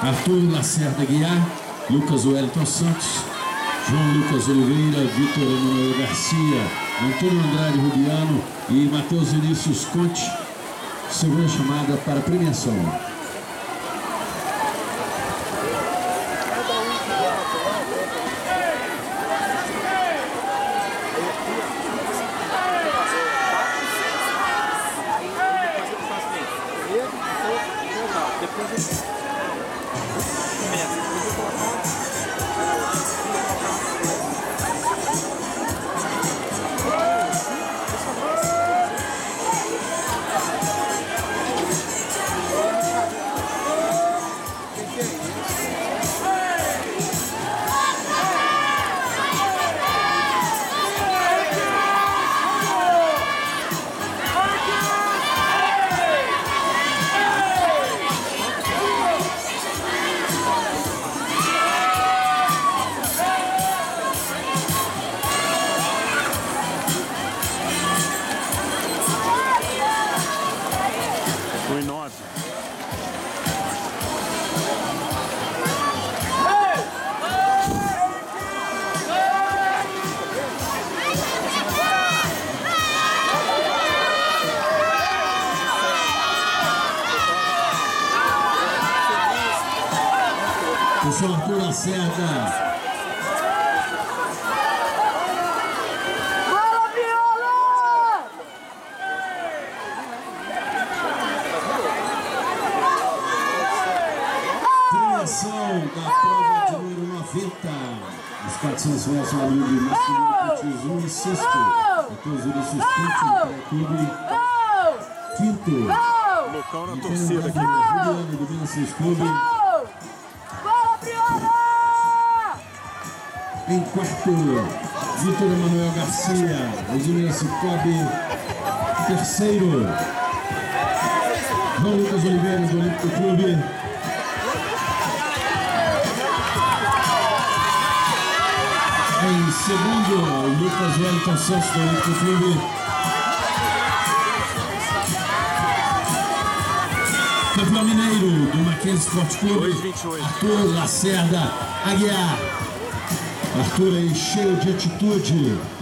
Arthur Lacerda Guiar, Lucas Wellington Santos, João Lucas Oliveira, Vitor Emanuel Garcia, Antônio Andrade Rubiano e Matheus Vinícius Conte, segunda chamada para premiação. Professor Arthur Lacerda, Fala, Viola! premiação da prova de número 90. Os 400 metros livre masculino Putis 1 e sexto. Matheus Vinícius Conte, para o clube quinto. Gol! Loucão na torcida aqui. Juliano, do Vinicius Clube. Em quarto, Vitor Emanuel Garcia, Edmilson Cicobi. Terceiro, João Lucas Oliveira, do Olímpico Clube. Em segundo, Lucas Wellington Santos, do Olímpico Clube. Campeão mineiro do Mackenzie Sport Clube. 2,28. Arthur Lacerda Aguiar. Arthur aí cheio de atitude.